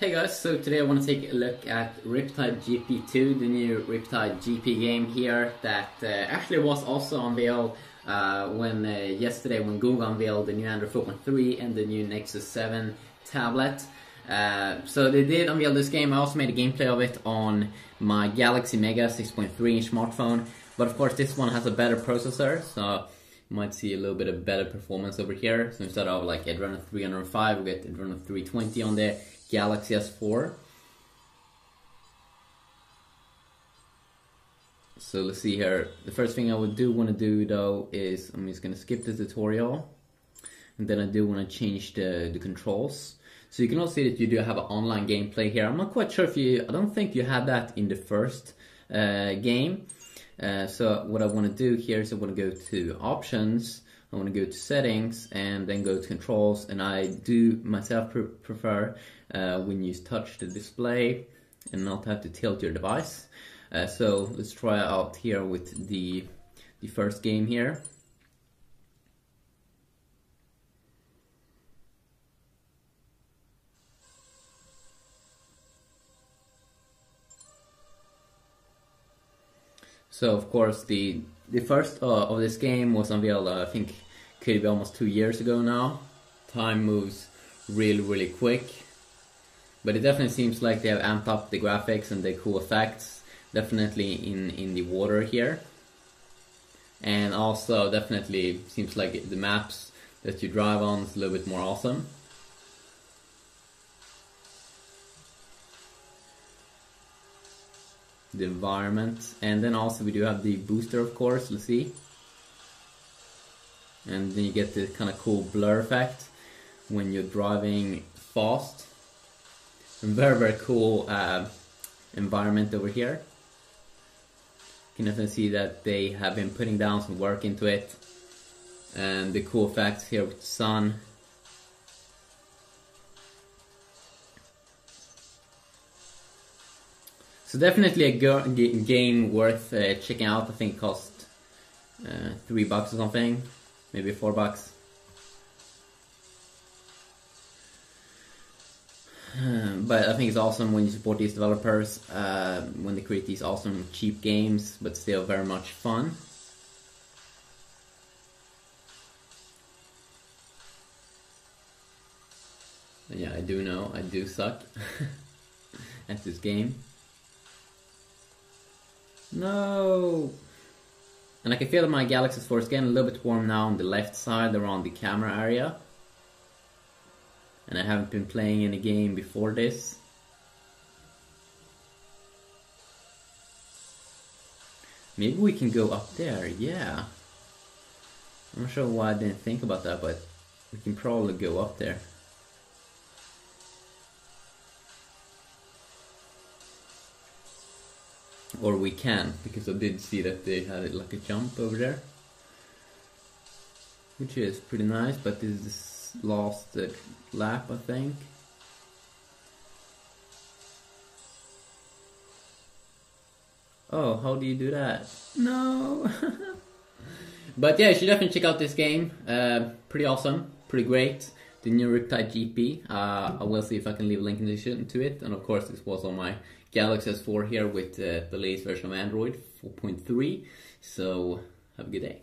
Hey guys, so today I want to take a look at Riptide GP2, the new Riptide GP game here that uh, actually was also unveiled uh, when uh, yesterday when Google unveiled the new Android 4.3 and the new Nexus 7 tablet. Uh, so they did unveil this game. I also made a gameplay of it on my Galaxy Mega 6.3 inch smartphone, but of course this one has a better processor, so you might see a little bit of better performance over here. So instead of like Adreno 305, we get Adreno 320 on the Galaxy S4. So let's see here. The first thing I would do want to do though is I'm just going to skip the tutorial. And then I do want to change the, the controls. So you can also see that you do have an online gameplay here. I'm not quite sure if you, I don't think you had that in the first uh, game. Uh, so what I want to do here is I want to go to options I want to go to settings and then go to controls and I do myself pre prefer uh, when you touch the display and not have to tilt your device. Uh, so let's try out here with the, the first game here. So of course the the first uh, of this game was unveiled, uh, I think, could be almost two years ago now. Time moves really, really quick. But it definitely seems like they have amped up the graphics and the cool effects. Definitely in, in the water here. And also definitely seems like the maps that you drive on is a little bit more awesome. The environment. And then also we do have the booster of course let's see. And then you get this kind of cool blur effect when you're driving fast. And very very cool uh, environment over here. You can definitely see that they have been putting down some work into it. And the cool effects here with the sun So definitely a game worth uh, checking out. I think it cost uh, three bucks or something, maybe four bucks. But I think it's awesome when you support these developers, uh, when they create these awesome cheap games, but still very much fun. yeah, I do know, I do suck at this game. No! And I can feel that my Galaxy S4 is getting a little bit warm now on the left side around the camera area. And I haven't been playing any game before this. Maybe we can go up there, yeah. I'm not sure why I didn't think about that, but we can probably go up there. Or we can, because I did see that they had it like a jump over there. Which is pretty nice, but this is last uh, lap I think. Oh, how do you do that? No! but yeah, you should definitely check out this game. Uh, pretty awesome, pretty great. The new Riptide GP. Uh, I will see if I can leave a link in the description to it. And of course, this was on my Galaxy S4 here with uh, the latest version of Android 4.3. So have a good day.